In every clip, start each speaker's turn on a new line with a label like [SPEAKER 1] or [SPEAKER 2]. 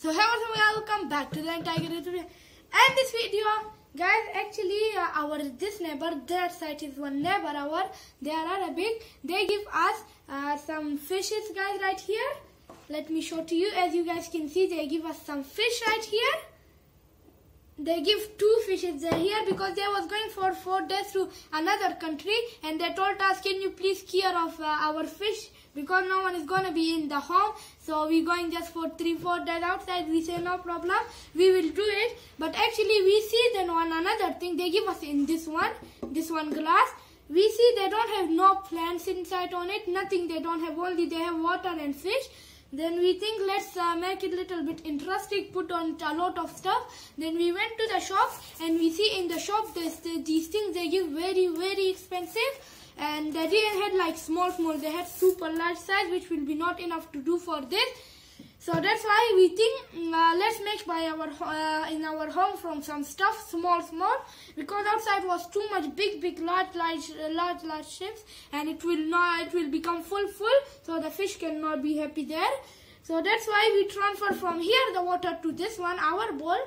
[SPEAKER 1] So hello everyone, welcome back to the Tiger today. And this video, guys, actually uh, our this neighbor, that side is one neighbor our. They are Arabic. They give us uh, some fishes, guys, right here. Let me show to you. As you guys can see, they give us some fish right here they give two fishes there here because they was going for four days to another country and they told us can you please care of uh, our fish? Because no one is going to be in the home. So we going just for three four days outside. We say no problem. We will do it. But actually we see then one another thing they give us in this one this one glass. We see they don't have no plants inside on it nothing they don't have only they have water and fish then we think let's uh, make it a little bit interesting, put on a lot of stuff. Then we went to the shop and we see in the shop this, the, these things they give very very expensive. And they didn't had like small small, they had super large size which will be not enough to do for this. So that's why we think uh, let's make by our uh, in our home from some stuff small small because outside was too much big big large large uh, large large ships and it will not it will become full full so the fish cannot be happy there. So that's why we transfer from here the water to this one our bowl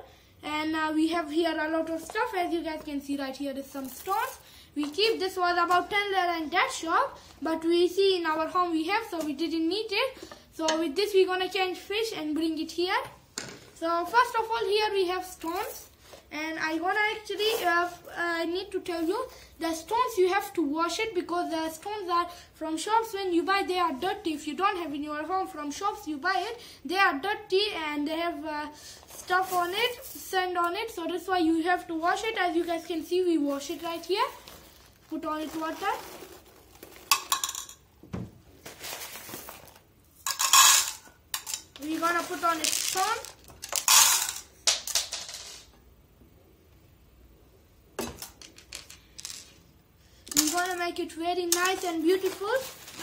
[SPEAKER 1] and uh, we have here a lot of stuff as you guys can see right here is some stones. We keep this was about 10 lira in that shop but we see in our home we have so we didn't need it. So with this we're gonna change fish and bring it here. So first of all here we have stones. And I wanna actually uh, I need to tell you the stones you have to wash it because the stones are from shops. When you buy they are dirty. If you don't have in your home from shops you buy it. They are dirty and they have uh, stuff on it sand on it. So that's why you have to wash it. As you guys can see we wash it right here. Put on it water we're gonna put on a stone we're gonna make it very nice and beautiful.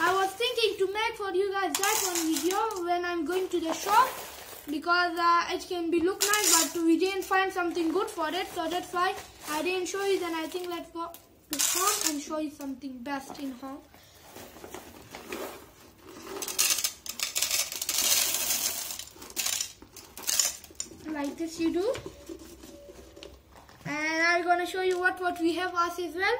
[SPEAKER 1] I was thinking to make for you guys that one video when I'm going to the shop because uh, it can be look nice but we didn't find something good for it. So that's why I didn't show you. Then I think let's go to home and show you something best in home like this you do. And I'm gonna show you what what we have us as well.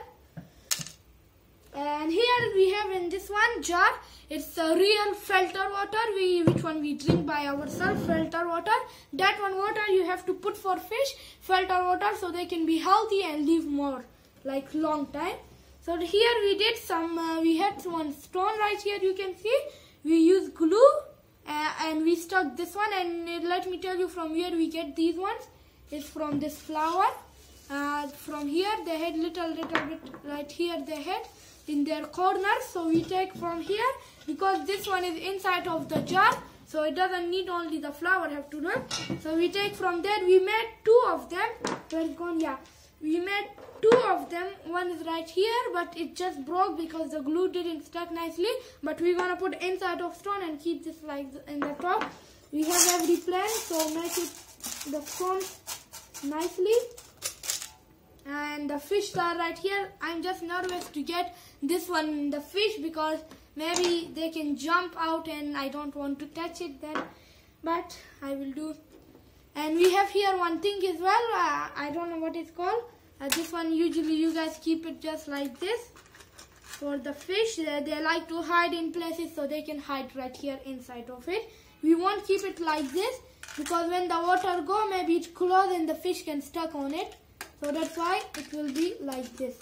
[SPEAKER 1] And here we have in this one jar it's a real filter water. We which one we drink by ourselves filter water. That one water you have to put for fish filter water so they can be healthy and live more like long time. So here we did some uh, we had one stone right here you can see. We use glue uh, and we stuck this one and uh, let me tell you from where we get these ones. Is from this flower uh, from here they had little little bit right here they had in their corners so we take from here because this one is inside of the jar so it doesn't need only the flower have to do so we take from there we made two of them. Where's gone yeah we made two of them. One is right here but it just broke because the glue didn't stuck nicely. But we're gonna put inside of stone and keep this like in the top. We have every plan so make it the stone nicely. And the fish are right here. I'm just nervous to get this one the fish because maybe they can jump out and i don't want to touch it then. But i will do and we have here one thing as well uh, i don't know what it's called. Uh, this one usually you guys keep it just like this for the fish. Uh, they like to hide in places so they can hide right here inside of it. We won't keep it like this because when the water go maybe it close and the fish can stuck on it. So that's why it will be like this.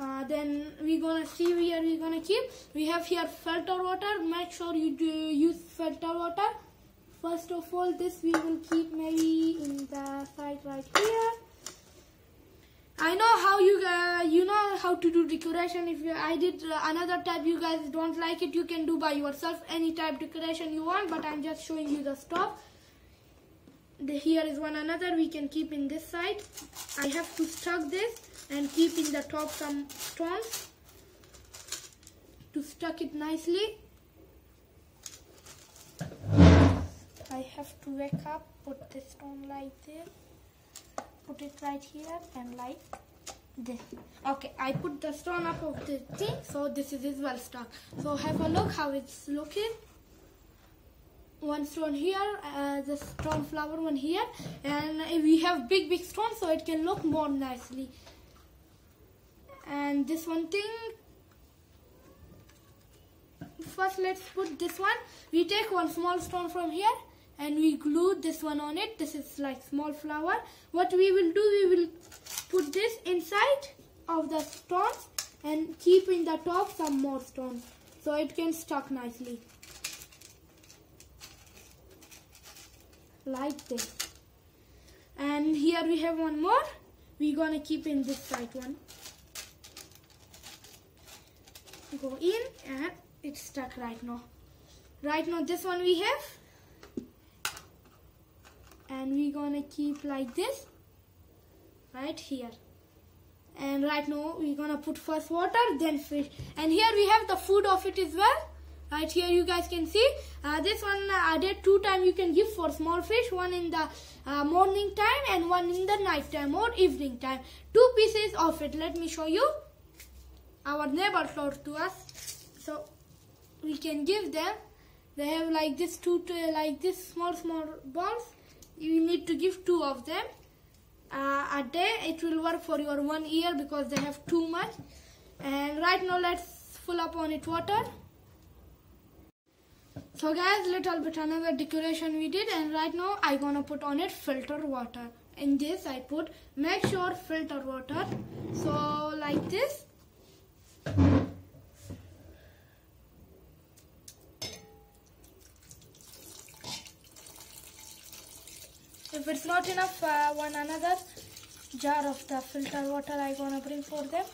[SPEAKER 1] Uh, then we're gonna see where we're gonna keep. We have here filter water. Make sure you do use filter water first of all this we will keep maybe in the side right here. I know how you uh, you know how to do decoration. If you, I did uh, another type you guys don't like it you can do by yourself any type decoration you want but I'm just showing you the stuff. The, here is one another we can keep in this side. I have to stuck this and keep in the top some stones to stuck it nicely I have to wake up put this stone like this put it right here and like this. Okay I put the stone up of the thing so this is well stuck so have a look how it's looking. One stone here uh, the stone flower one here and we have big big stone so it can look more nicely. And this one thing first let's put this one. We take one small stone from here and we glue this one on it. This is like small flower what we will do we will put this inside of the stones and keep in the top some more stones so it can stuck nicely. Like this. And here we have one more. We're gonna keep in this side one. Go in and it's stuck right now. Right now this one we have and we're gonna keep like this right here. And right now we're gonna put first water then fish. And here we have the food of it as well. Right here you guys can see. Uh, this one uh, I did two time you can give for small fish. One in the uh, morning time and one in the night time or evening time. Two pieces of it. Let me show you. Our neighbor told to us. So we can give them. They have like this two like this small small balls you need to give two of them. Uh, a day it will work for your one year because they have too much. And right now let's fill up on it water. So guys little bit another decoration we did. And right now i gonna put on it filter water. In this i put make sure filter water. So like this it's not enough uh, one another jar of the filter water I gonna bring for them.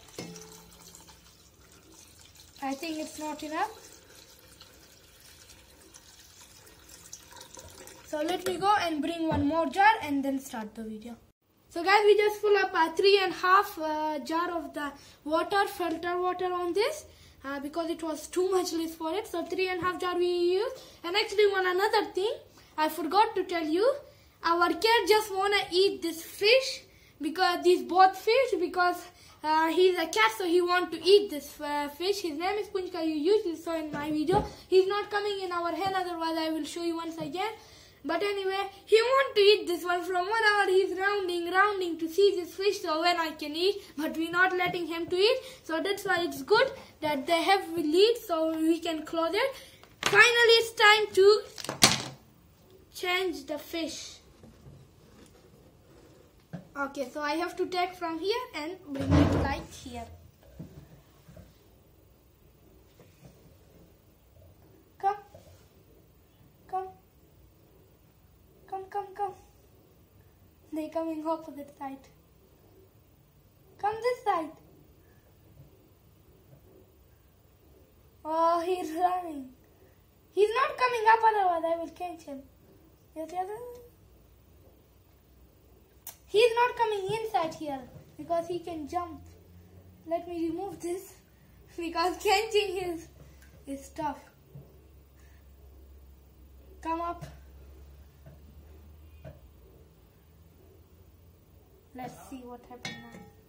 [SPEAKER 1] I think it's not enough. So let me go and bring one more jar and then start the video. So guys we just fill up a three and a half uh, jar of the water filter water on this uh, because it was too much less for it. So three and a half jar we use. And actually one another thing I forgot to tell you our cat just wanna eat this fish because these both fish because uh, he's a cat so he want to eat this uh, fish. His name is Punchka. You usually saw in my video. He's not coming in our hand otherwise I will show you once again. But anyway he want to eat this one. From one hour he's rounding rounding to see this fish so when I can eat but we're not letting him to eat. So that's why it's good that they have lead so we can close it. Finally it's time to change the fish Okay, so I have to take from here and bring it like here. Come. Come. Come, come, come. They coming opposite side. Come this side. Oh, he's running. He's not coming up otherwise I will catch him. Yes, yes. He's not coming inside here because he can jump. Let me remove this because catching his is tough. Come up. Let's see what happens now.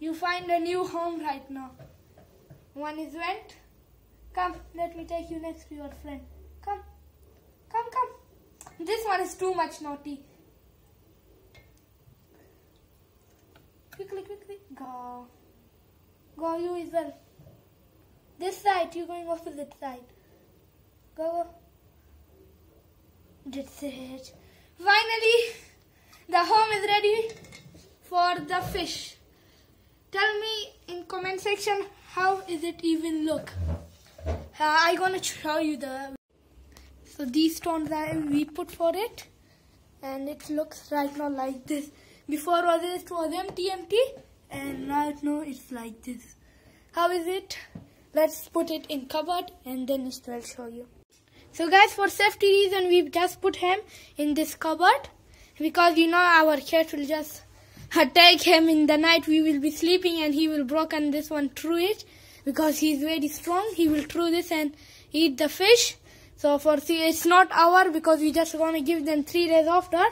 [SPEAKER 1] You find a new home right now. One is rent. Come, let me take you next to your friend. Come, come, come. This one is too much naughty. Quickly, quickly. Go. Go, you as well. This side, you're going opposite side. Go, go. That's it. Finally, the home is ready for the fish. Tell me in comment section how is it even look. Uh, I gonna show you the. So these stones that we put for it, and it looks right now like this. Before was it was empty, empty, and right now it's like this. How is it? Let's put it in cupboard and then I'll show you. So guys, for safety reason, we've just put him in this cupboard because you know our cat will just attack him in the night. We will be sleeping and he will broken this one through it because he's very strong. He will through this and eat the fish. So for see, it's not our because we just want to give them three days after.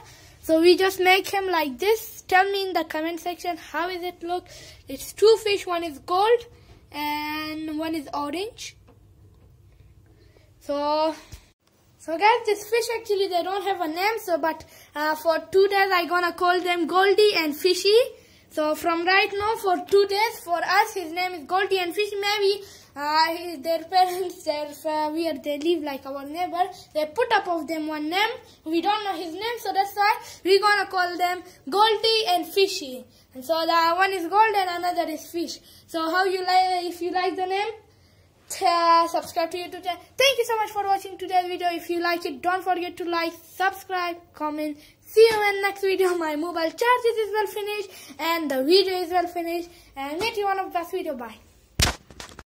[SPEAKER 1] So we just make him like this. Tell me in the comment section how is it look. It's two fish. One is gold and one is orange. So so guys, this fish actually they don't have a name. So but uh, for two days I gonna call them Goldie and Fishy. So from right now for two days for us his name is Goldie and Fishy. Maybe uh, their parents their uh, where they live like our neighbor they put up of them one name. We don't know his name so that's why we gonna call them Goldie and Fishy. And so the one is gold and another is fish. So how you like if you like the name? Subscribe to YouTube channel. Thank you so much for watching today's video. If you like it, don't forget to like, subscribe, comment. See you in next video. My mobile charges is well finished and the video is well finished. And meet you on the best video. Bye.